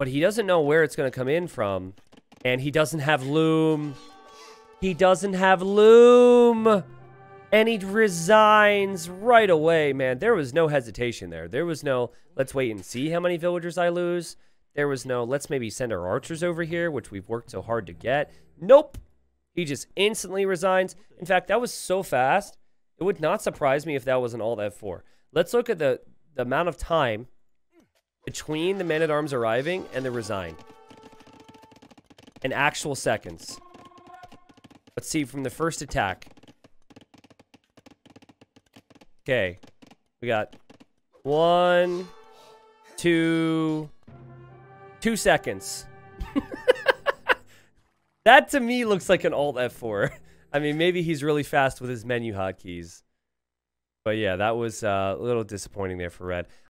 but he doesn't know where it's going to come in from. And he doesn't have loom. He doesn't have loom. And he resigns right away, man. There was no hesitation there. There was no, let's wait and see how many villagers I lose. There was no, let's maybe send our archers over here, which we've worked so hard to get. Nope. He just instantly resigns. In fact, that was so fast. It would not surprise me if that was an Alt F4. Let's look at the, the amount of time between the men-at-arms arriving and the resign. In actual seconds. Let's see from the first attack. Okay. We got one, two, two seconds. that to me looks like an Alt F4. I mean, maybe he's really fast with his menu hotkeys. But yeah, that was uh, a little disappointing there for Red.